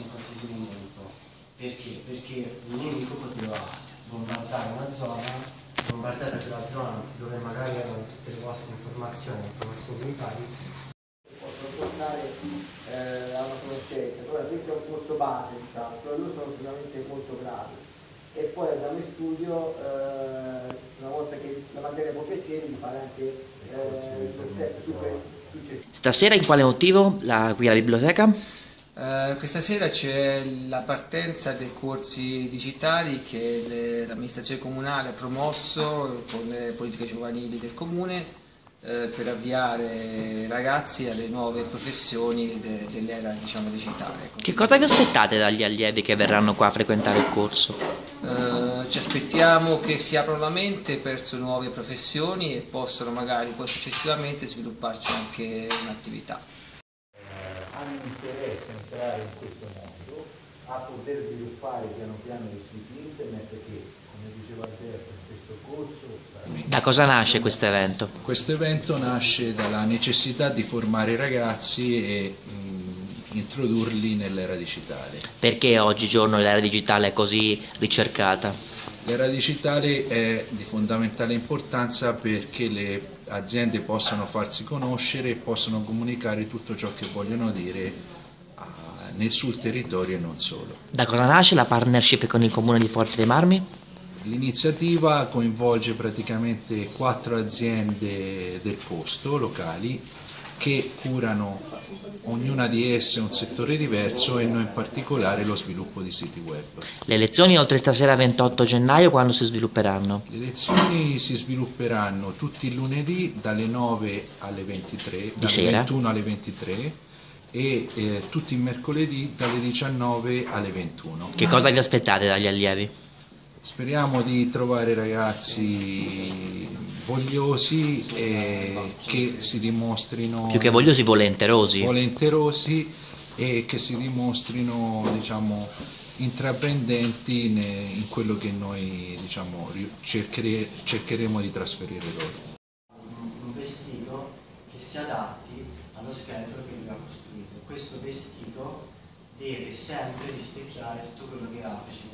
in qualsiasi momento. Perché? Perché il nemico poteva bombardare una zona, bombardare quella zona dove magari erano tutte le vostre informazioni, informazioni militari. Possono portare eh, a una conoscenza, però questo è un corso base, diciamo, però loro sono sicuramente molto bravi. E poi abbiamo in studio, eh, una volta che la materia può piacere, di fare anche eh, il progetto successivo. Stasera in quale motivo la, qui alla biblioteca? Eh, questa sera c'è la partenza dei corsi digitali che l'amministrazione comunale ha promosso con le politiche giovanili del comune eh, per avviare ragazzi alle nuove professioni de- dell'era diciamo, digitale. Che cosa vi aspettate dagli allievi che verranno qua a frequentare il corso? Eh, ci aspettiamo che si aprano la mente verso nuove professioni e possano magari poi successivamente svilupparci anche un'attività. Interesse entrare in questo mondo, a poter sviluppare piano piano i siti internet che, come diceva Alberto, in questo corso Da cosa nasce questo evento? Questo evento nasce dalla necessità di formare i ragazzi e mh, introdurli nell'era digitale. Perché oggigiorno l'era digitale è così ricercata? L'era digitale è di fondamentale importanza perché le aziende possano farsi conoscere e possano comunicare tutto ciò che vogliono dire ah, nel sul territorio e non solo. Da cosa nasce la partnership con il comune di Forte dei Marmi? L'iniziativa coinvolge praticamente quattro aziende del posto locali che curano ognuna di esse un settore diverso e noi in particolare lo sviluppo di siti web. Le lezioni oltre stasera 28 gennaio quando si svilupperanno? Le lezioni si svilupperanno tutti i lunedì dalle 9 alle 23, dalle sera? 21 alle 23 e eh, tutti i mercoledì dalle 19 alle 21. Che cosa vi aspettate dagli allievi? Speriamo di trovare ragazzi vogliosi e che si dimostrino Più che vogliosi, volenterosi. volenterosi e che si dimostrino diciamo, intraprendenti in quello che noi diciamo, cerchere- cercheremo di trasferire loro. un un vestito che si adatti allo scheletro che lui ha costruito. Questo vestito deve sempre rispecchiare tutto quello che ha precedentemente